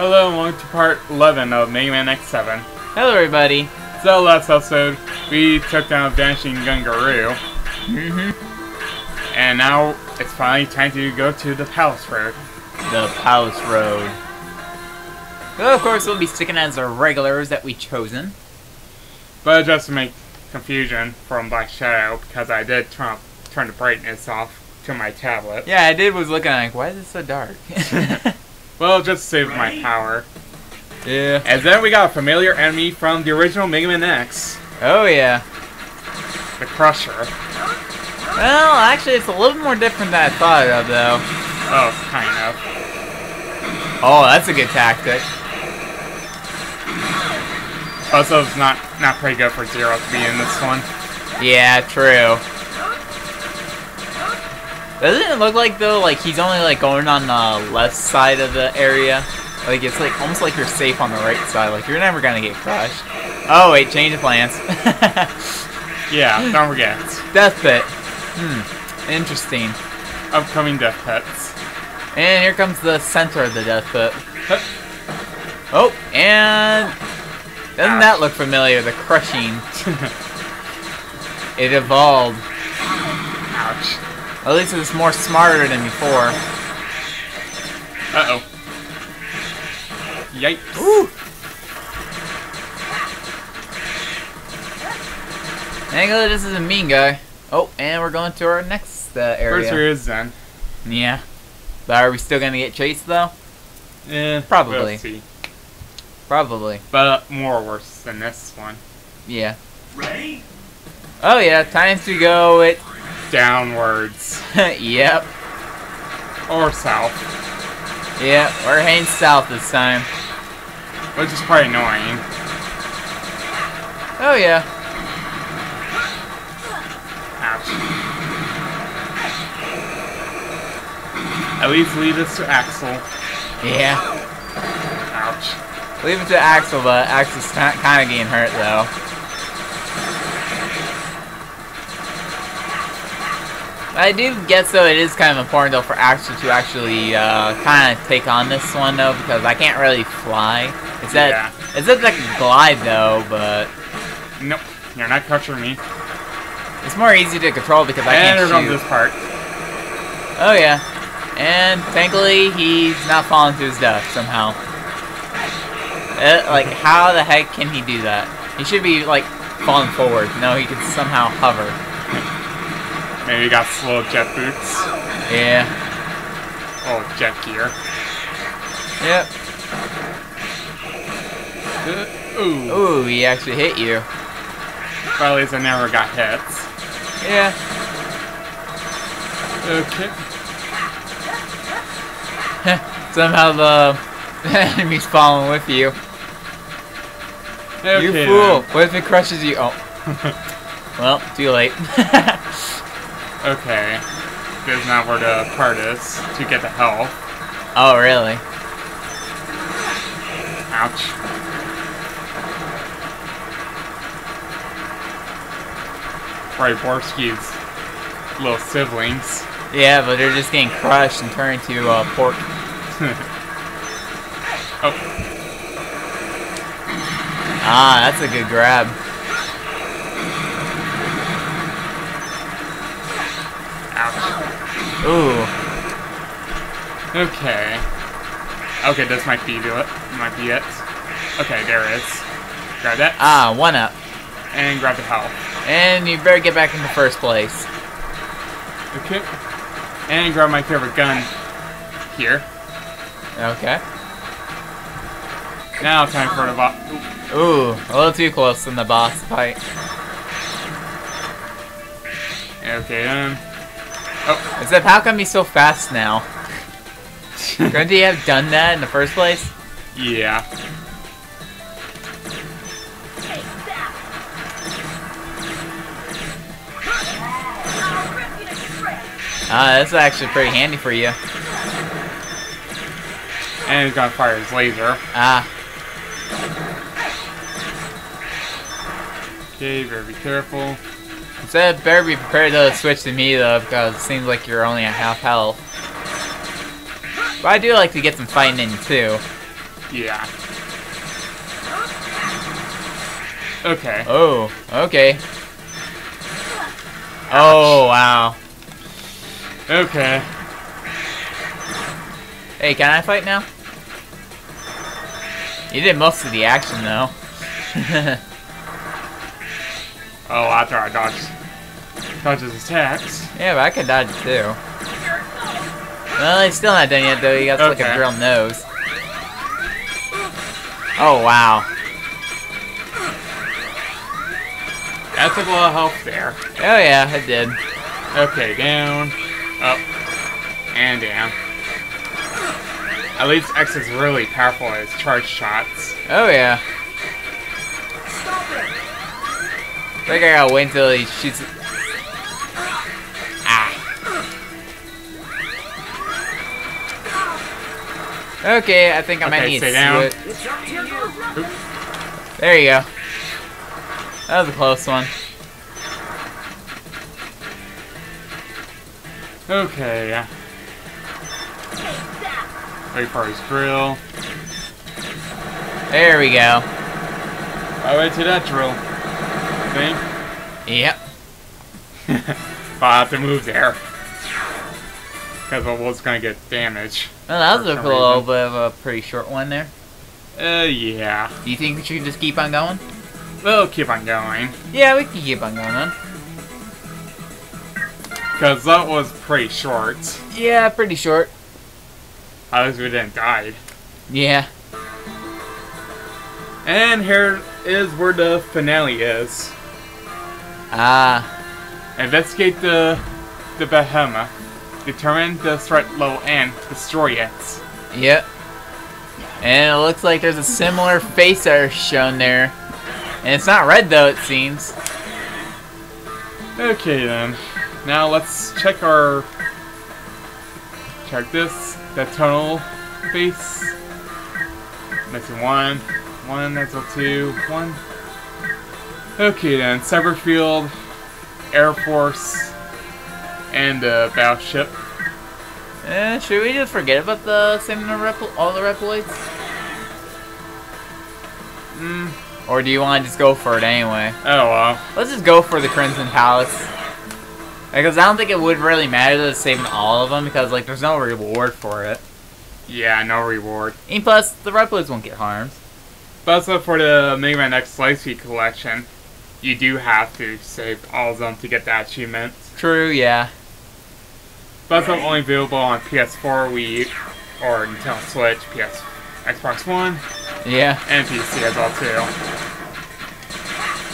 Hello and welcome to part 11 of Mega Man X7. Hello, everybody. So last episode, we took down Vanishing Gungaroo, Mm-hmm. and now it's finally time to go to the Palace Road. The Palace Road. Well, of course, we'll be sticking as the regulars that we chosen. But just to make confusion from Black Shadow, because I did turn, turn the brightness off to my tablet. Yeah, I did was looking like, why is it so dark? Well, just save my power. yeah. And then we got a familiar enemy from the original Mega Man X, Oh, yeah. the Crusher. Well, actually, it's a little more different than I thought of, though. Oh, kind of. Oh, that's a good tactic. Also, it's not not pretty good for Zero to be in this one. Yeah, true. Doesn't it look like though, like he's only like going on the left side of the area? Like it's like almost like you're safe on the right side. Like you're never gonna get crushed. Oh wait, change of plans. Yeah, don't forget. Death pit. Hmm. Interesting. Upcoming death pets. And here comes the center of the death pit. Oh, and doesn't that look familiar? The crushing. It evolved. Ouch. At least it's more smarter than before. Uh oh. Yikes. Ooh. Angle, this is a mean guy. Oh, and we're going to our next uh, First here area. is Zen. Yeah. But are we still gonna get chased though? Eh, Probably. We'll see. Probably. But more worse than this one. Yeah. Ready? Oh yeah, time to go it. Downwards. yep. Or south. Yep, we're heading south this time. Which is quite annoying. Oh yeah. Ouch. At least lead us to Axl. Yeah. Ouch. Leave it to Axl, but Axl's kind of getting hurt though. I do guess though it is kind of important though for Axl to actually uh, kind of take on this one though because I can't really fly. It's that Yeah. it's that I can glide though, but Nope. You're not crushing me. it's more easy to control because I and can't here comes shoot. this part. Oh yeah, and thankfully he's not falling to his death somehow. Uh, like how the heck can he do that? He should be like falling forward. No, he can somehow hover. Maybe you got slow jet boots. Yeah. Oh, jet gear. Yep. Uh, ooh. Ooh, he actually hit you. Well, at least I never got hits. Yeah. Okay. Somehow the enemy's following with you. okay you then. fool! What if it crushes you? Oh. well, too late. Okay. This is not where the part is to get the health. oh, really? Ouch. Right, Borsky's little siblings. Yeah, but they're just getting crushed and turned into uh, pork. oh, Ah, that's a good grab. Ooh. Okay. Okay, this might be it. Might be it. Okay, there it is. Grab that. Ah, one up. And grab the health. And you better get back in the first place. Okay. And grab my favorite gun. Here. Okay. Now time for the boss. Ooh, a little too close in the boss fight. Okay, then. Except, how come he's so fast now? Couldn't he have done that in the first place? Yeah. Ah, that's actually pretty handy for you. And he's gonna fire his laser. Ah, Okay, very careful. Instead, better be prepared to switch to me though, because it seems like you're only at half health. But I do like to get some fighting in too. Yeah. Okay. Oh, okay. Oh, wow. Okay. Hey, can I fight now? You did most of the action, though. Oh, after I dodge, dodge his attacks. yeah, but I could dodge too. Well, he's still not done yet, though. He got like a Okay. drill nose. Oh, wow. That took a lot of health there. Oh, yeah, it did. Okay, down, up, and down. At least X is really powerful at his charge shots. Oh, yeah. I think I gotta wait until he shoots. Okay, I think I might Okay, need stay to down. switch. There you go. That was a close one. Okay. Wait for his drill. There we go. I wait to that drill. Think? Yep. I have to move there. Because I was gonna get damage. Well, that was a some little bit of a pretty short one there. Uh, yeah. Do you think we should just keep on going? We'll keep on going. Yeah, we can keep on going. Because that was pretty short. Yeah, pretty short. At least we didn't die. Yeah. And here is where the finale is. Ah. Investigate the the behemoth. Determine the threat level and destroy it. Yep. And it looks like there's a similar face there shown there. And it's not red though, it seems. Okay then. Now let's check our check this. The tunnel face. Missing one. One, that's a two. One. Okay then. Cyberfield, Air Force, and the battleship. Eh, should we just forget about the saving repl- all the reploids? Mm, Or do you want to just go for it anyway? oh well. Let's just go for the Crimson Palace. Because I don't think it would really matter to saving all of them because like there's no reward for it. Yeah, no reward. And plus, the reploids won't get harmed. But also for the Mega Man X Legacy collection, you do have to save all of them to get that achievement. True, yeah. But also only available on PS4, Wii, or Nintendo Switch, PS, Xbox One, Yeah. and PC as well too.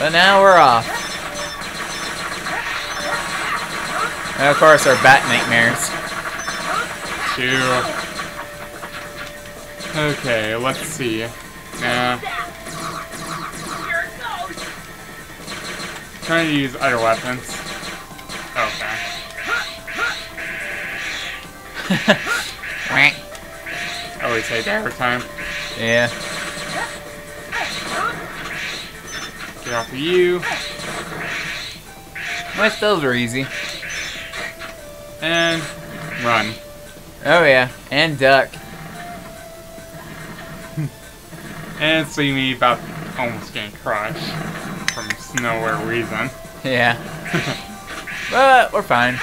But now we're off. And of course, our bat nightmares. Two. Okay, let's see. Nah. Trying to use other weapons. I always say that every time. yeah. Get off of you. My those are easy. And run. Oh yeah, and duck. And see me about almost getting crushed from nowhere reason. Yeah. but we're fine.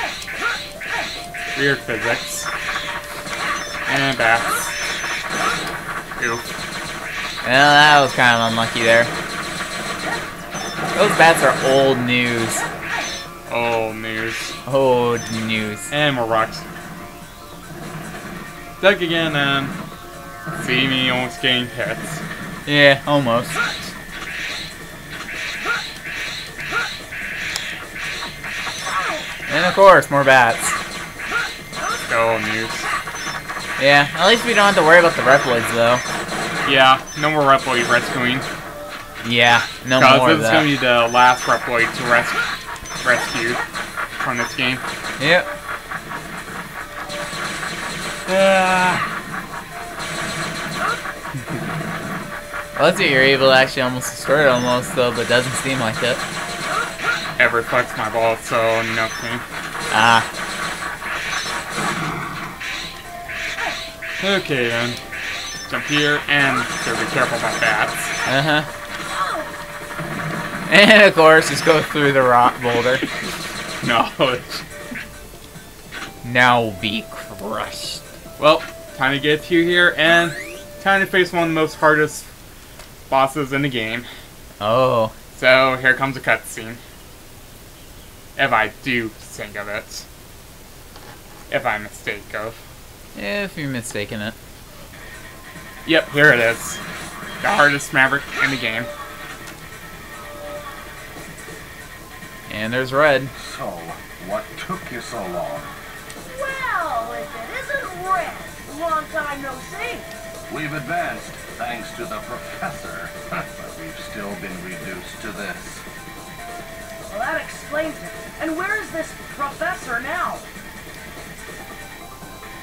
Weird physics. And bats. Oof. Well, that was kind of unlucky there. Those bats are old news. Old news. Old news. And more rocks. Duck again and see me almost getting hits. Yeah, almost. And of course, more bats. Go news. Yeah, at least we don't have to worry about the reploids though. Yeah, no more Reploid rescuing. Yeah, no Because more this of is going to be the last Reploid to res rescue from this game. Yep. Uh, Well, see, you're able to actually almost destroy it almost though, but doesn't seem like it. it reflects my ball, so nothing. Ah, Okay then. Jump here, and so be careful about bats. Uh huh. And of course, just go through the rock boulder. Knowledge. Now be crushed. Well, time to get through here, and time to face one of the most hardest bosses in the game. Oh, So, here comes a cutscene. If I do think of it. If I mistake of. If you're mistaken it. Yep, here it is. The hardest Maverick in the game. And there's red. So, what took you so long? Well, if it isn't Red, long time no see. We've advanced thanks to the professor, but we've still been reduced to this. Well, that explains it. And where is this professor now?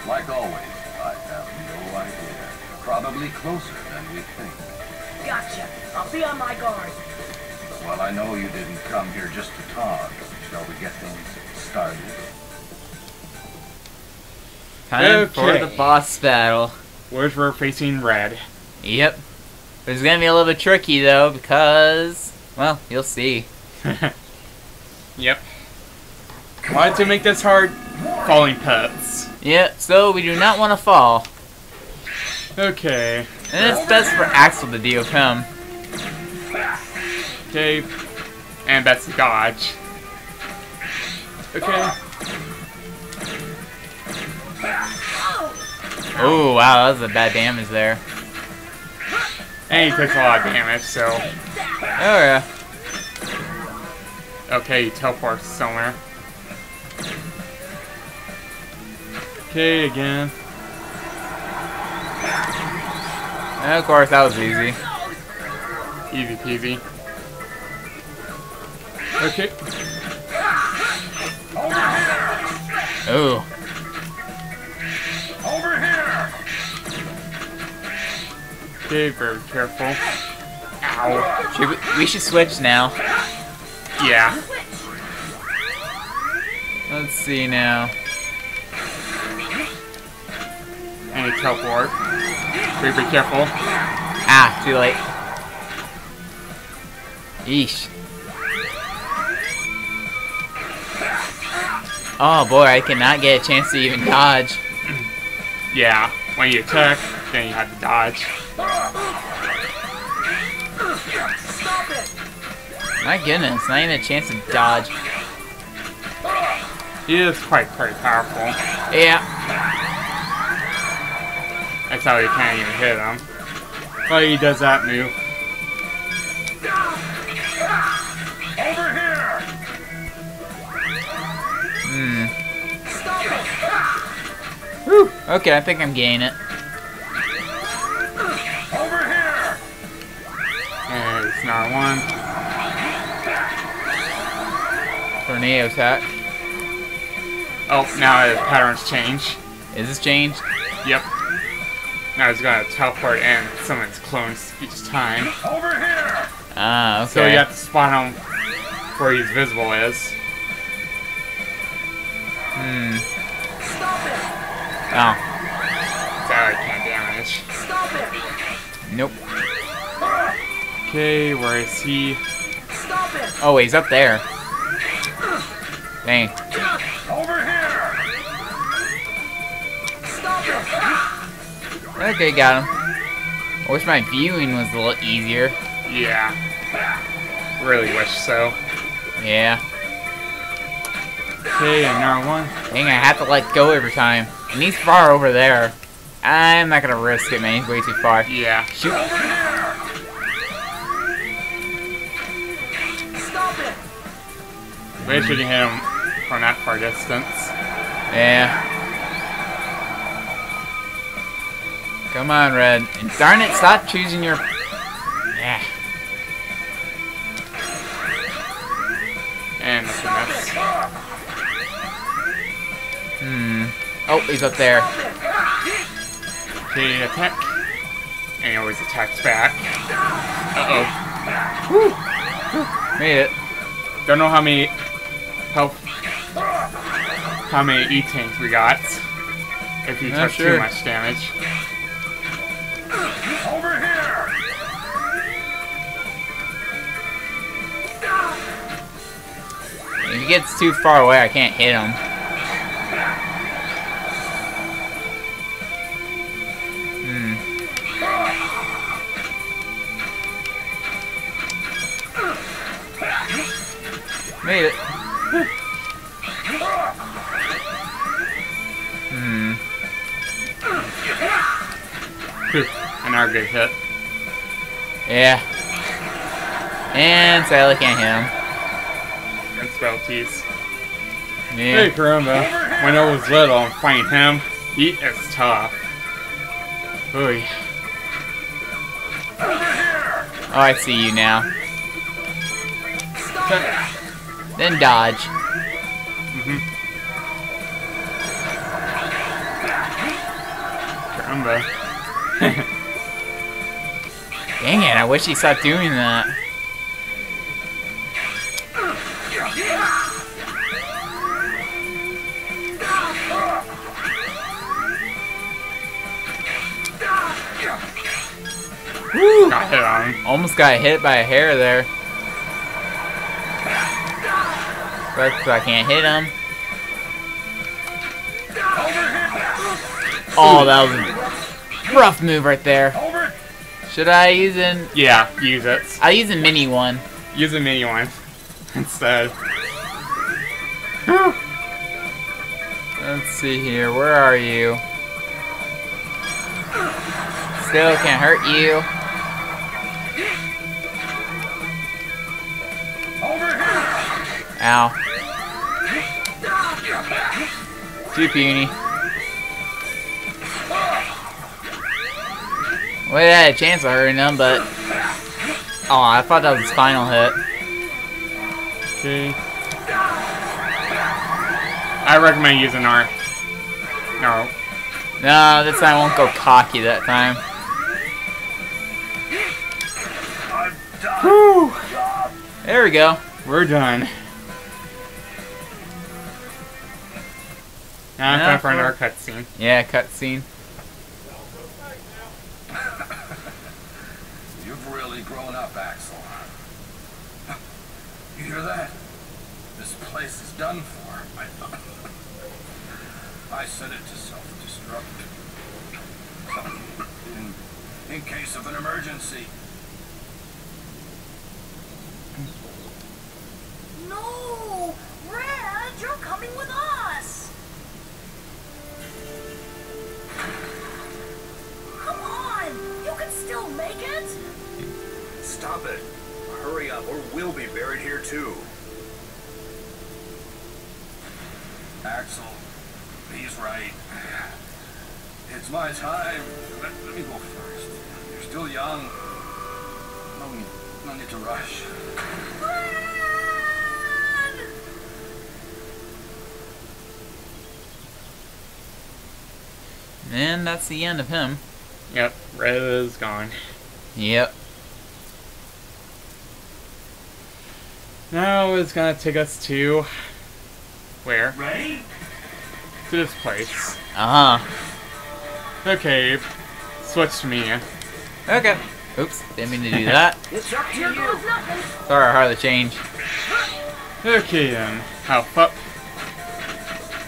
Like always, I have no idea. Probably closer than we think. Gotcha. I'll be on my guard. Well, I know you didn't come here just to talk. Shall we get things started? Time for the boss battle. Where's we're facing red. Yep. It's gonna be a little bit tricky though because, well, you'll see. Yep. Wanted to make this hard. Falling pets. Yep. So we do not want to fall, Okay. and it's best for Axl to deal with him. Okay. And that's the dodge. Okay. Oh wow, that was a bad damage there. And he takes a lot of damage, so. Oh yeah. Okay, he teleports somewhere. Okay, again. And of course, that was easy. Easy peasy. Okay. Ooh. Over here! Okay, very careful. Ow. Should we, we should switch now. Yeah. Let's see now. And he teleport. Be, be careful. Ah, too late. Yeesh. Oh boy, I cannot get a chance to even dodge. Yeah. When you attack, then you have to dodge. Stop it! My goodness, not even a chance to dodge. He is quite pretty powerful. Yeah. That's how you can't even hit him. But he does that move. Over here! Hmm. Stop it! Whew. Okay, I think I'm getting it. Over here! And it's not one. Tornado attack. Oh, now his patterns change. Is this changed? Yep. Now he's gonna teleport in someone's clones each time. Over here! Ah, okay. So you have to spot him where he's visible is. Hmm. Stop it! Oh. Sorry, I can't damage. Stop it! Nope. Okay, where is he? Stop it! Oh, he's up there. Dang. Okay, got him. I wish my viewing was a little easier. Yeah. Really wish so. Yeah. Okay, another one. Dang, I have to let go every time. And he's far over there. I'm not gonna risk it, man. He's way too far. Yeah. Shoot. Stop it! Wish you can hit him from that far distance. Yeah. Come on, Red. And darn it, stop choosing your... Yeah. And that's miss. Hmm. Oh, he's up there. Okay, attack. And he always attacks back. Uh oh. Woo. Made it. Don't know how many health, how many E tanks we got. If you Not took sure. too much damage. He gets too far away, I can't hit him. Hmm. Made it. Hmm. Another good hit. Yeah. And Sally can't hit him. And specialties. Yeah. Hey, Karumba. When I was little and fighting him, he is tough. Oy. Oh, I see you now. Then dodge. Mm-hmm. Karumba. Dang it, I wish he stopped doing that. Got hit. Almost got hit by a hair there. But I can't hit him. Oh, that was a rough move right there. Should I use an... Yeah, use it. I'll use a mini one. Use a mini one instead. Let's see here. Where are you? Still can't hurt you. Ow. Too puny. We had a chance of hurting him, but... Oh, I thought that was his final hit. Okay. I recommend using our. No. No, this time I won't go cocky that time. I'm. Whew. There we go. We're done. Now it's Yeah, time for for- another cutscene. Yeah, cutscene. You've really grown up, Axl. You hear that? This place is done for. I, I set it to self-destruct. In, in case of an emergency. No! Buried here too. Axl, he's right. It's my time. Let, let me go first. You're still young. No, need- no need to rush. Red! And that's the end of him. Yep, Red is gone. Yep. Now it's gonna take us to. Where? Ready? To this place. Uh-huh. Okay, switch to me. Okay. Oops, didn't mean to do that. It's up to Here goes nothing! Sorry, I hardly change. Okay then, health up.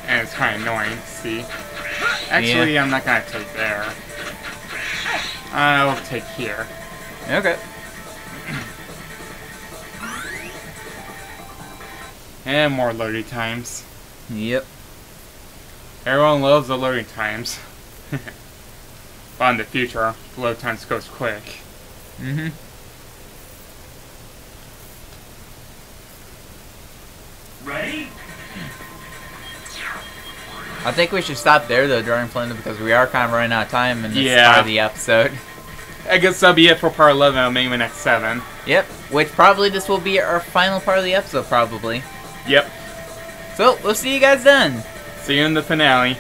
And it's kind of annoying see. Actually, I'm not gonna take there. I'll take here. Okay. And more loading times. Yep. Everyone loves the loading times. but in the future, the load times goes quick. Mm-hmm. Ready? I think we should stop there, though, Drawing Flinda, because we are kind of running out of time in this Yeah. part of the episode. I guess that'll be it for part 11 of Mega Man X7. Yep. Which probably this will be our final part of the episode, probably. Yep. So, we'll see you guys then. See you in the finale.